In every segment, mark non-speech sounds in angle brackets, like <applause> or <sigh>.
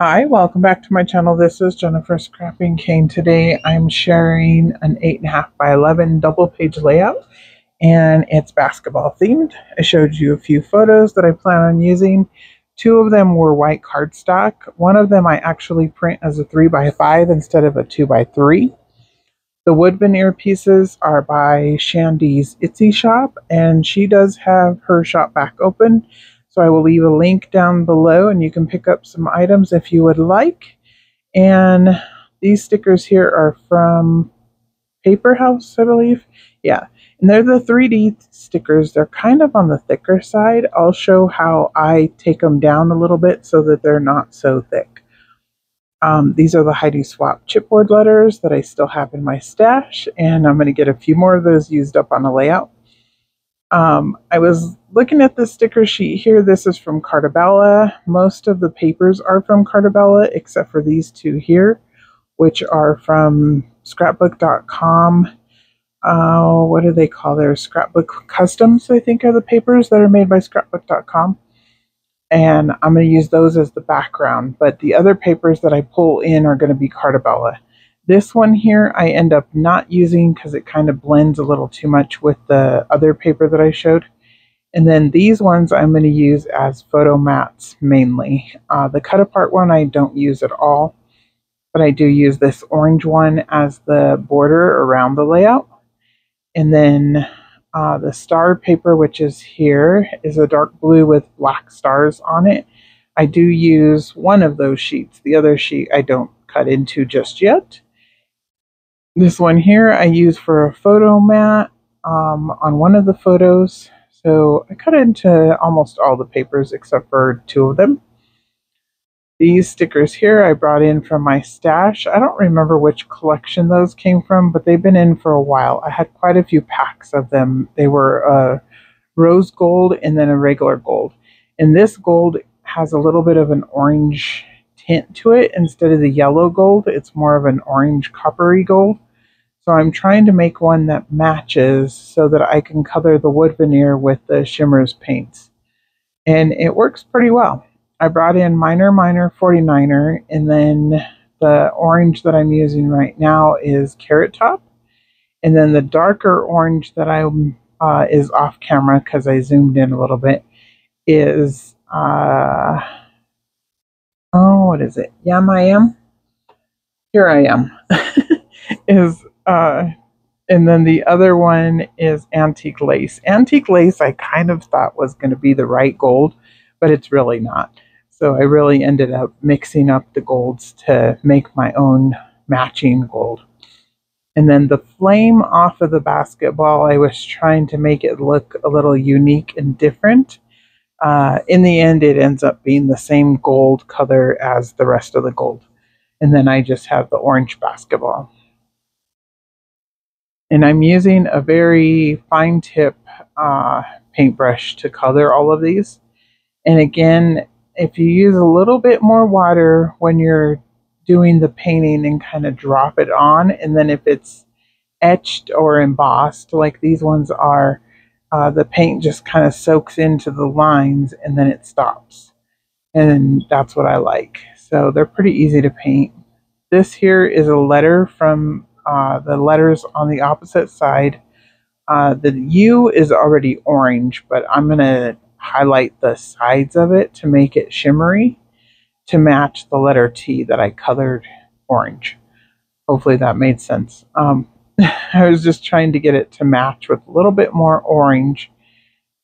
Hi, welcome back to my channel. This is Jennifer ScrappinCain. Today I'm sharing an 8.5 by 11 double page layout and it's basketball themed. I showed you a few photos that I plan on using. Two of them were white cardstock. One of them I actually print as a 3 by 5 instead of a 2 by 3 The wood veneer pieces are by Shadnee's Etsy Shop and she does have her shop back open so I will leave a link down below and you can pick up some items if you would like. And these stickers here are from Paper House, I believe. Yeah, and they're the 3D stickers. They're kind of on the thicker side. I'll show how I take them down a little bit so that they're not so thick. Um, these are the Heidi Swapp chipboard letters that I still have in my stash, and I'm going to get a few more of those used up on a layout. Um, I was looking at the sticker sheet here. This is from Carta Bella. Most of the papers are from Carta Bella, except for these two here, which are from scrapbook.com. Uh, what do they call their scrapbook customs? I think are the papers that are made by scrapbook.com. And I'm going to use those as the background, but the other papers that I pull in are going to be Carta Bella. This one here I end up not using because it kind of blends a little too much with the other paper that I showed. And then these ones I'm going to use as photo mats mainly. Uh, the cut apart one I don't use at all, but I do use this orange one as the border around the layout. And then uh, the star paper, which is here, is a dark blue with black stars on it. I do use one of those sheets. The other sheet I don't cut into just yet. This one here I use for a photo mat um, on one of the photos. So I cut into almost all the papers except for two of them. These stickers here I brought in from my stash. I don't remember which collection those came from, but they've been in for a while. I had quite a few packs of them. They were uh, rose gold and then a regular gold. And this gold has a little bit of an orange tint to it instead of the yellow gold. It's more of an orange coppery gold. So I'm trying to make one that matches so that I can color the wood veneer with the Shimmerz paints. And it works pretty well. I brought in Minor Minor 49er and then the orange that I'm using right now is Carrot Top. And then the darker orange that I uh, is off camera because I zoomed in a little bit is uh, oh what is it? Yam I am. Here I am. <laughs> is uh, and then the other one is antique lace. Antique lace, I kind of thought was going to be the right gold, but it's really not. So I really ended up mixing up the golds to make my own matching gold. And then the flame off of the basketball, I was trying to make it look a little unique and different. Uh, in the end, it ends up being the same gold color as the rest of the gold. And then I just have the orange basketball and I'm using a very fine tip uh, paintbrush to color all of these. And again, if you use a little bit more water when you're doing the painting and kind of drop it on, and then if it's etched or embossed like these ones are, uh, the paint just kind of soaks into the lines and then it stops. And that's what I like. So they're pretty easy to paint. This here is a letter from uh, the letters on the opposite side. Uh, the U is already orange, but I'm going to highlight the sides of it to make it shimmery to match the letter T that I colored orange. Hopefully that made sense. Um, <laughs> I was just trying to get it to match with a little bit more orange.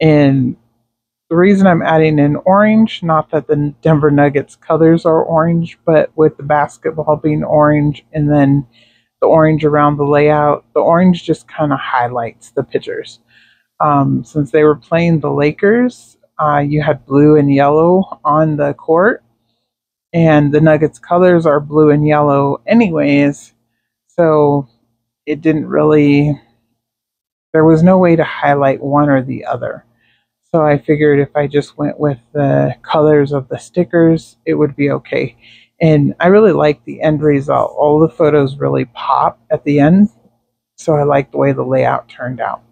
And the reason I'm adding in orange, not that the Denver Nuggets colors are orange, but with the basketball being orange and then the orange around the layout. The orange just kind of highlights the pictures. Um, since they were playing the Lakers, uh, you had blue and yellow on the court, and the Nuggets colors are blue and yellow, anyways. So it didn't really, there was no way to highlight one or the other. So I figured if I just went with the colors of the stickers, it would be okay. And I really like the end result. All the photos really pop at the end. So I like the way the layout turned out.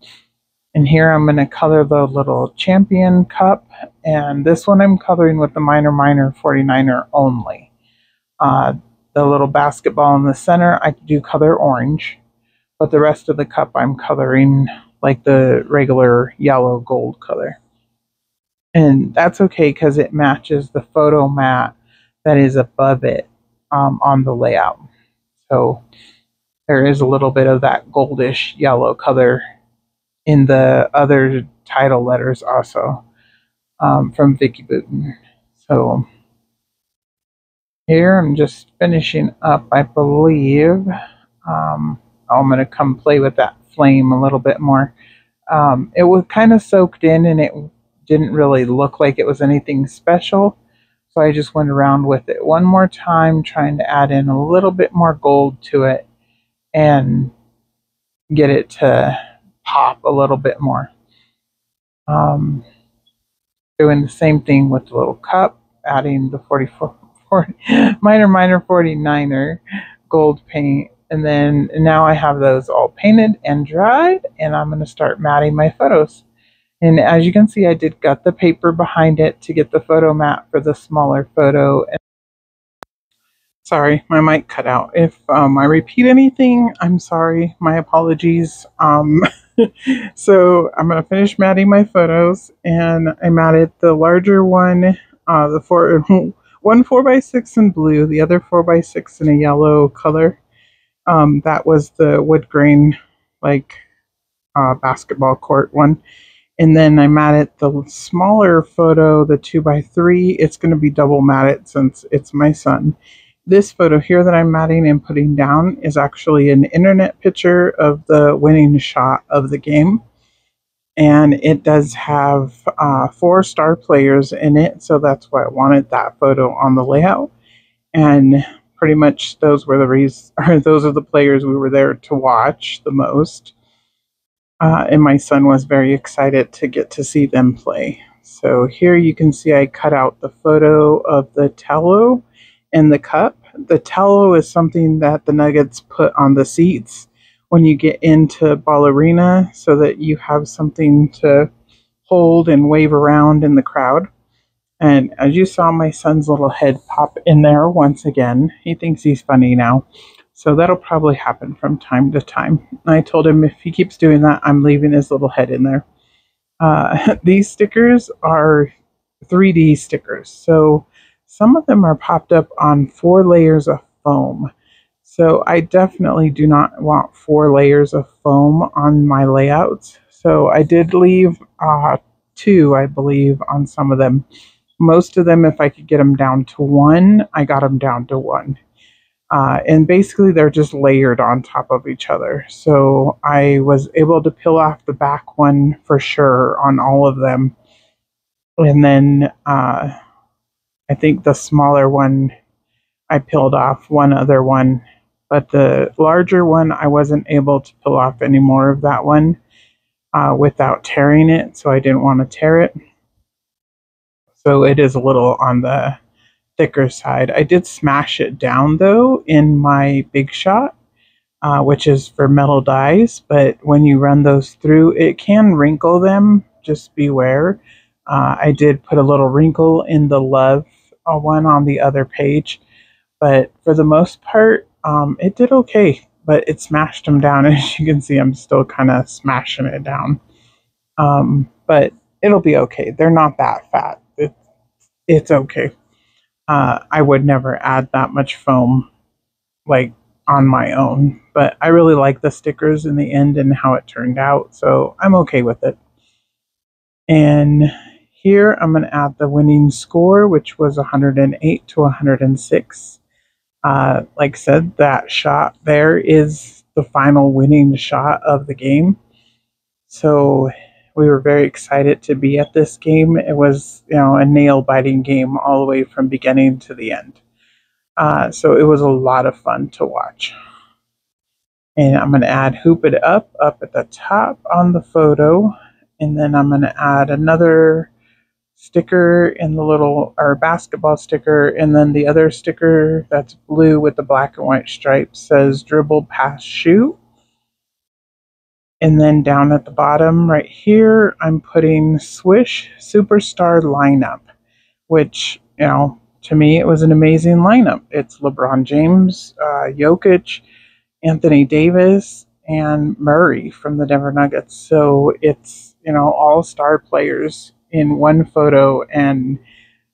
And here I'm going to color the little champion cup. And this one I'm coloring with the minor minor 49er only. Uh, the little basketball in the center, I do color orange, but the rest of the cup I'm coloring like the regular yellow gold color. And that's okay because it matches the photo mat that is above it um, on the layout. So there is a little bit of that goldish yellow color in the other title letters also um, from Vicky Boutin. So here I'm just finishing up, I believe. Um, I'm going to come play with that flame a little bit more. Um, it was kind of soaked in and it didn't really look like it was anything special. So I just went around with it one more time, trying to add in a little bit more gold to it and get it to pop a little bit more. Um, doing the same thing with the little cup, adding the 44, 40, <laughs> minor, minor 49er gold paint. And then now I have those all painted and dried, and I'm going to start matting my photos. And as you can see, I did gut the paper behind it to get the photo mat for the smaller photo. Sorry, my mic cut out. If um, I repeat anything, I'm sorry. My apologies. Um, <laughs> so I'm going to finish matting my photos, and I matted the larger one, uh, the four, <laughs> one 4x6 in blue, the other 4x6 in a yellow color. Um, that was the wood grain, like uh, basketball court one. And then I matted the smaller photo, the 2x3. It's going to be double matted since it's my son. This photo here that I'm matting and putting down is actually an internet picture of the winning shot of the game. And it does have uh, four star players in it, so that's why I wanted that photo on the layout. And pretty much those were the reasons, <laughs> or those are the players we were there to watch the most. Uh, and my son was very excited to get to see them play. So here you can see I cut out the photo of the tallow in the cup. The tallow is something that the Nuggets put on the seats when you get into Ball Arena so that you have something to hold and wave around in the crowd. And as you saw my son's little head pop in there once again, he thinks he's funny now. So that'll probably happen from time to time. I told him if he keeps doing that, I'm leaving his little head in there. Uh, <laughs> these stickers are 3D stickers. So some of them are popped up on four layers of foam. So I definitely do not want four layers of foam on my layouts. So I did leave uh, two, I believe, on some of them. Most of them, if I could get them down to one, I got them down to one. Uh, and basically, they're just layered on top of each other. So I was able to peel off the back one for sure on all of them. And then uh, I think the smaller one I peeled off one other one, but the larger one I wasn't able to peel off any more of that one uh, without tearing it, so I didn't want to tear it. So it is a little on the thicker side. I did smash it down though in my big shot, uh, which is for metal dies, but when you run those through, it can wrinkle them. Just beware. Uh, I did put a little wrinkle in the love one on the other page. But for the most part, um, it did okay. But it smashed them down. <laughs> As you can see, I'm still kind of smashing it down. Um, but it'll be okay. They're not that fat. It's, it's okay. Uh, I would never add that much foam like on my own. But I really like the stickers in the end and how it turned out. So I'm okay with it. And here I'm going to add the winning score, which was 108 to 106. Uh, like I said, that shot there is the final winning shot of the game. So we were very excited to be at this game. It was, you know, a nail biting game all the way from beginning to the end. Uh, so it was a lot of fun to watch. And I'm going to add Hoop It Up up at the top on the photo. And then I'm going to add another sticker and the little our basketball sticker and then the other sticker that's blue with the black and white stripes says dribble pass shoot and then down at the bottom right here I'm putting swish superstar lineup which you know to me, it was an amazing lineup. It's LeBron James, uh, Jokic, Anthony Davis, and Murray from the Denver Nuggets. So it's, you know, all star players in one photo, and,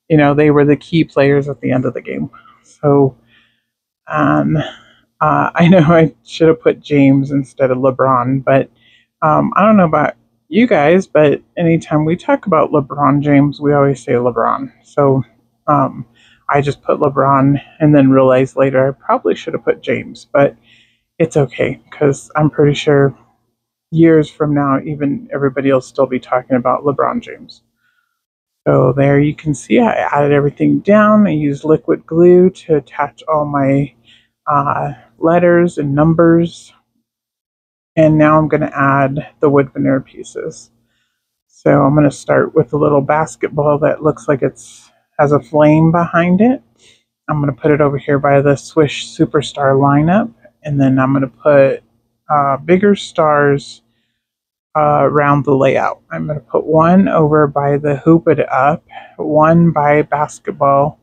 you know, they were the key players at the end of the game. So, um, uh, <laughs> I know I should have put James instead of LeBron, but um, I don't know about you guys, but anytime we talk about LeBron James, we always say LeBron. So um, I just put LeBron and then realized later I probably should have put James, but it's okay because I'm pretty sure years from now, even everybody will still be talking about LeBron James. So there you can see I added everything down. I used liquid glue to attach all my uh, letters and numbers. And now I'm going to add the wood veneer pieces. So I'm going to start with a little basketball that looks like it's has a flame behind it. I'm going to put it over here by the Swish Superstar lineup. And then I'm going to put uh, bigger stars uh, around the layout. I'm going to put one over by the Hoop It Up, one by basketball,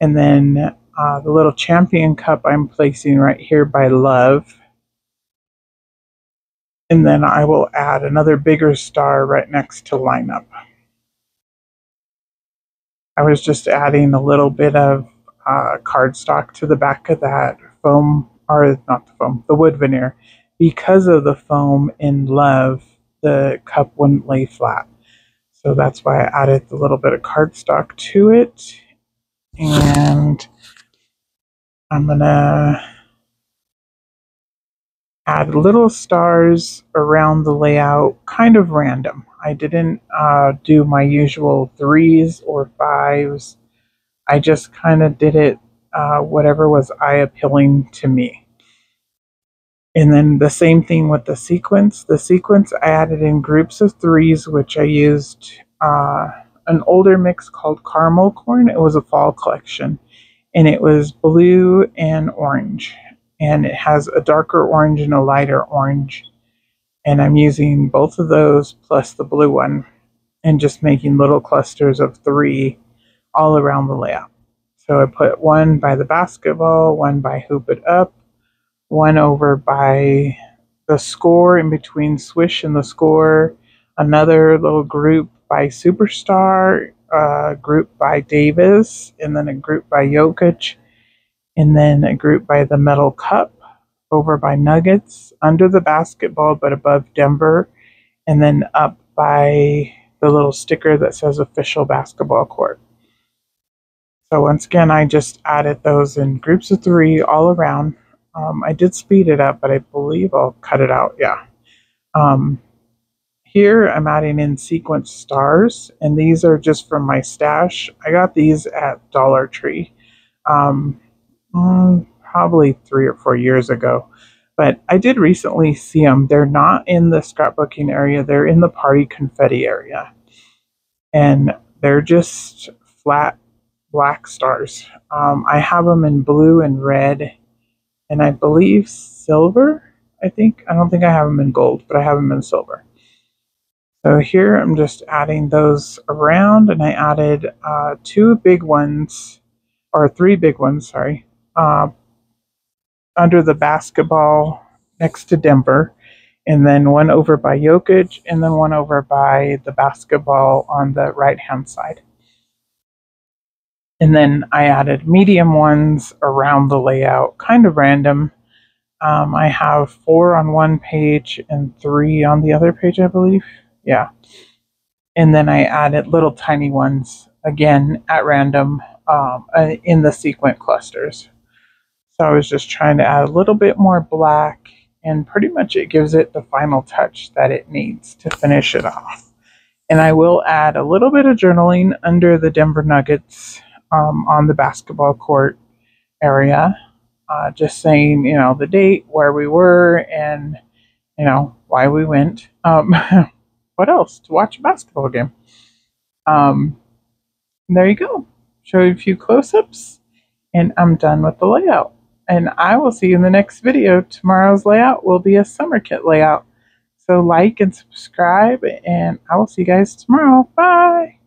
and then uh, the little champion cup I'm placing right here by Love. And then I will add another bigger star right next to lineup. I was just adding a little bit of uh, cardstock to the back of that foam, or not the foam, the wood veneer. Because of the foam in Love, the cup wouldn't lay flat. So that's why I added the little bit of cardstock to it. And I'm gonna add little stars around the layout, kind of random. I didn't uh, do my usual threes or fives. I just kind of did it uh, whatever was eye appealing to me. And then the same thing with the sequins. The sequins I added in groups of threes, which I used uh, an older mix called Caramel Corn. It was a fall collection and it was blue and orange. And it has a darker orange and a lighter orange. And I'm using both of those plus the blue one and just making little clusters of three all around the layout. So I put one by the basketball, one by Hoop It Up, one over by the score in between Swish and the score, another little group by Superstar, a group by Davis, and then a group by Jokic, and then a group by the Metal Cup over by Nuggets, under the basketball but above Denver, and then up by the little sticker that says official basketball court. So once again, I just added those in groups of three all around. Um, I did speed it up, but I believe I'll cut it out. Yeah. Um, here I'm adding in sequins stars, and these are just from my stash. I got these at Dollar Tree um, mm, probably three or four years ago. But I did recently see them. They're not in the scrapbooking area, they're in the party confetti area. And they're just flat black stars. Um, I have them in blue and red, and I believe silver. I think. I don't think I have them in gold, but I have them in silver. So here I'm just adding those around and I added uh, two big ones, or three big ones, sorry, uh, under the basketball next to Denver, and then one over by Jokic, and then one over by the basketball on the right hand side. And then I added medium ones around the layout, kind of random. Um, I have four on one page and three on the other page, I believe yeah. And then I added little tiny ones again at random um, uh, in the sequin clusters. So I was just trying to add a little bit more black and pretty much it gives it the final touch that it needs to finish it off. And I will add a little bit of journaling under the Denver Nuggets um, on the basketball court area. Uh, just saying, you know, the date, where we were, and, you know, why we went. Um, <laughs> what else to watch a basketball game? Um, there you go. Show you a few close-ups, and I'm done with the layout. And I will see you in the next video. Tomorrow's layout will be a summer kit layout. So like and subscribe, and I will see you guys tomorrow. Bye!